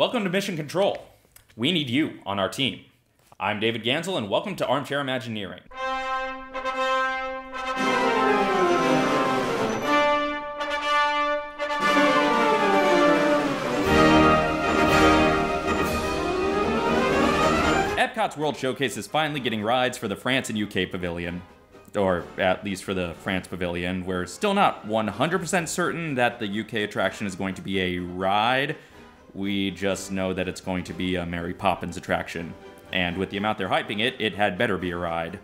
Welcome to Mission Control. We need you on our team. I'm David Gansel, and welcome to Armchair Imagineering. Epcot's World Showcase is finally getting rides for the France and UK Pavilion. Or at least for the France Pavilion. We're still not 100% certain that the UK attraction is going to be a ride. We just know that it's going to be a Mary Poppins attraction. And with the amount they're hyping it, it had better be a ride.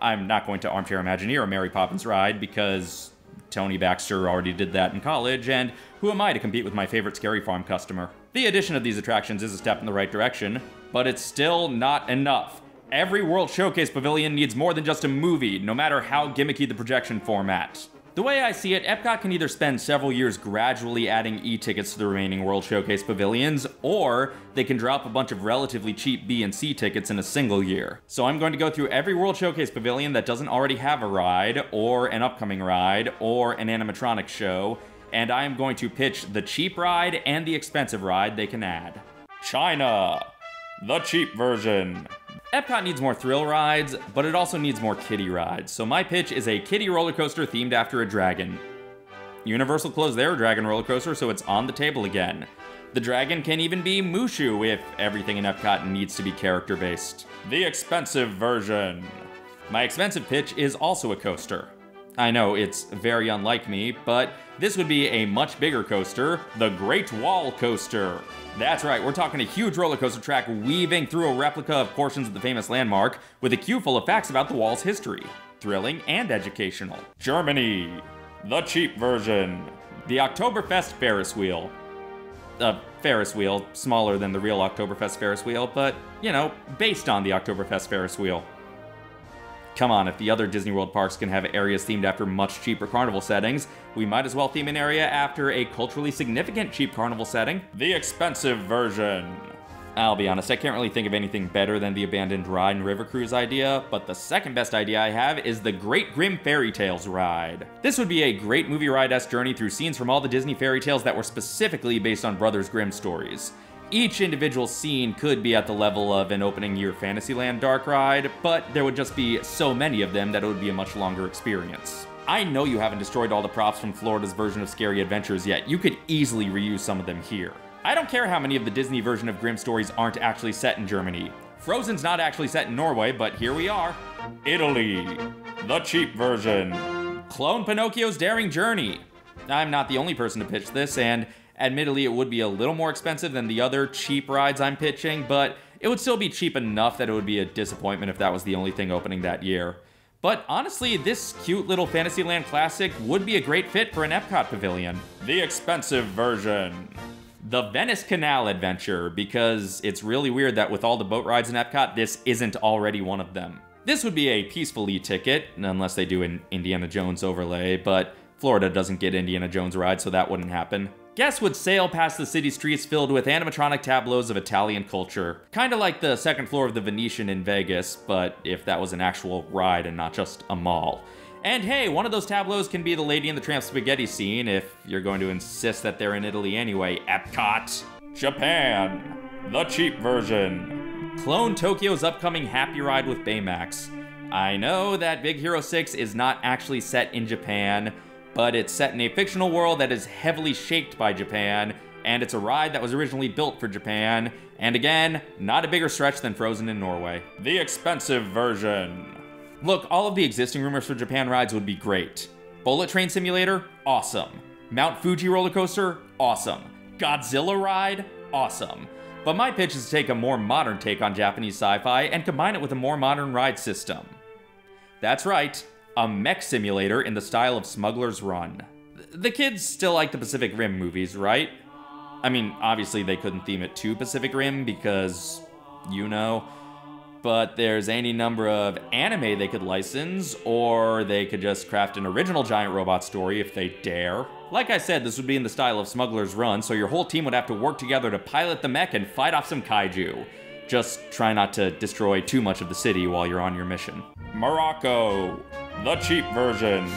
I'm not going to armchair Imagineer a Mary Poppins ride because Tony Baxter already did that in college, and who am I to compete with my favorite Scary Farm customer? The addition of these attractions is a step in the right direction, but it's still not enough. Every World Showcase Pavilion needs more than just a movie, no matter how gimmicky the projection format. The way I see it, Epcot can either spend several years gradually adding e-tickets to the remaining World Showcase pavilions, or they can drop a bunch of relatively cheap B and C tickets in a single year. So I'm going to go through every World Showcase pavilion that doesn't already have a ride, or an upcoming ride, or an animatronic show, and I am going to pitch the cheap ride and the expensive ride they can add. China! The cheap version. Epcot needs more thrill rides, but it also needs more kiddie rides. So my pitch is a kiddie roller coaster themed after a dragon. Universal closed their dragon roller coaster, so it's on the table again. The dragon can even be Mushu if everything in Epcot needs to be character based. The expensive version. My expensive pitch is also a coaster. I know it's very unlike me, but this would be a much bigger coaster, the Great Wall Coaster. That's right, we're talking a huge roller coaster track weaving through a replica of portions of the famous landmark with a queue full of facts about the wall's history, thrilling and educational. Germany, the cheap version. The Oktoberfest Ferris wheel. A Ferris wheel, smaller than the real Oktoberfest Ferris wheel, but, you know, based on the Oktoberfest Ferris wheel. Come on, if the other Disney World parks can have areas themed after much cheaper carnival settings, we might as well theme an area after a culturally significant cheap carnival setting. The expensive version. I'll be honest, I can't really think of anything better than the abandoned ride and river cruise idea, but the second best idea I have is the Great Grimm Fairy Tales ride. This would be a great movie ride-esque journey through scenes from all the Disney fairy tales that were specifically based on Brothers Grimm stories. Each individual scene could be at the level of an opening year Fantasyland dark ride, but there would just be so many of them that it would be a much longer experience. I know you haven't destroyed all the props from Florida's version of Scary Adventures yet, you could easily reuse some of them here. I don't care how many of the Disney version of Grimm stories aren't actually set in Germany. Frozen's not actually set in Norway, but here we are. Italy, the cheap version. Clone Pinocchio's Daring Journey. I'm not the only person to pitch this, and Admittedly, it would be a little more expensive than the other cheap rides I'm pitching, but it would still be cheap enough that it would be a disappointment if that was the only thing opening that year. But honestly, this cute little Fantasyland classic would be a great fit for an Epcot pavilion. The expensive version. The Venice Canal Adventure, because it's really weird that with all the boat rides in Epcot, this isn't already one of them. This would be a peaceful ticket, unless they do an Indiana Jones overlay, but Florida doesn't get Indiana Jones rides, so that wouldn't happen. Guests would sail past the city streets filled with animatronic tableaus of Italian culture. Kinda like the second floor of the Venetian in Vegas, but if that was an actual ride and not just a mall. And hey, one of those tableaus can be the Lady and the Tramp spaghetti scene if you're going to insist that they're in Italy anyway. Epcot! Japan! The cheap version. Clone Tokyo's upcoming Happy Ride with Baymax. I know that Big Hero 6 is not actually set in Japan, but it's set in a fictional world that is heavily shaped by Japan, and it's a ride that was originally built for Japan, and again, not a bigger stretch than Frozen in Norway. The expensive version. Look, all of the existing rumors for Japan rides would be great. Bullet Train Simulator? Awesome. Mount Fuji roller coaster? Awesome. Godzilla ride? Awesome. But my pitch is to take a more modern take on Japanese sci-fi and combine it with a more modern ride system. That's right, a mech simulator in the style of Smuggler's Run. The kids still like the Pacific Rim movies, right? I mean, obviously they couldn't theme it to Pacific Rim because, you know, but there's any number of anime they could license, or they could just craft an original giant robot story if they dare. Like I said, this would be in the style of Smuggler's Run, so your whole team would have to work together to pilot the mech and fight off some kaiju. Just try not to destroy too much of the city while you're on your mission. Morocco, the cheap version.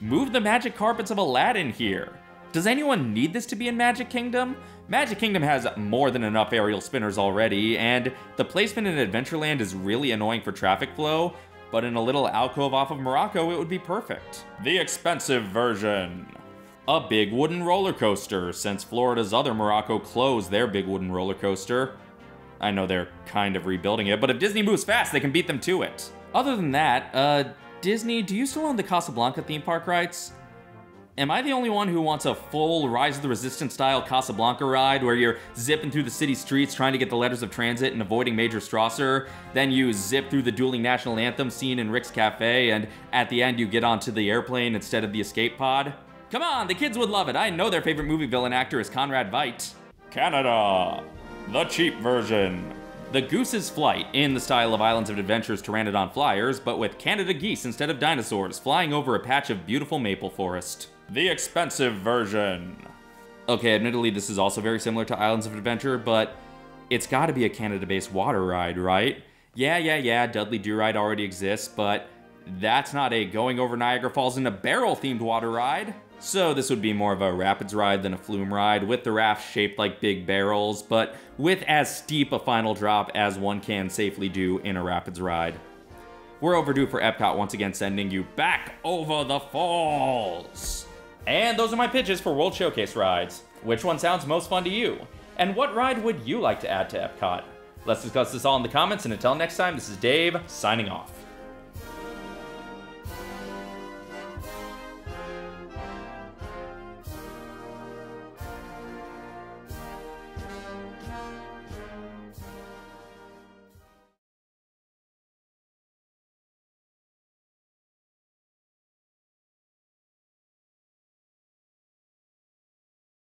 Move the magic carpets of Aladdin here. Does anyone need this to be in Magic Kingdom? Magic Kingdom has more than enough aerial spinners already, and the placement in Adventureland is really annoying for traffic flow, but in a little alcove off of Morocco, it would be perfect. The expensive version. A big wooden roller coaster, since Florida's other Morocco closed their big wooden roller coaster. I know they're kind of rebuilding it, but if Disney moves fast, they can beat them to it. Other than that, uh, Disney, do you still own the Casablanca theme park rights? Am I the only one who wants a full Rise of the Resistance style Casablanca ride where you're zipping through the city streets trying to get the letters of transit and avoiding Major Strasser? Then you zip through the dueling national anthem scene in Rick's Cafe, and at the end you get onto the airplane instead of the escape pod? Come on, the kids would love it. I know their favorite movie villain actor is Conrad Veidt. Canada, the cheap version. The Goose's Flight, in the style of Islands of Adventure's Pteranodon Flyers, but with Canada geese instead of dinosaurs, flying over a patch of beautiful maple forest. The expensive version. Okay, admittedly, this is also very similar to Islands of Adventure, but it's gotta be a Canada-based water ride, right? Yeah, yeah, yeah, Dudley Do-Right already exists, but that's not a going over Niagara Falls in a barrel themed water ride. So this would be more of a rapids ride than a flume ride, with the raft shaped like big barrels, but with as steep a final drop as one can safely do in a rapids ride. We're overdue for Epcot once again sending you back over the falls. And those are my pitches for World Showcase rides. Which one sounds most fun to you? And what ride would you like to add to Epcot? Let's discuss this all in the comments, and until next time, this is Dave, signing off.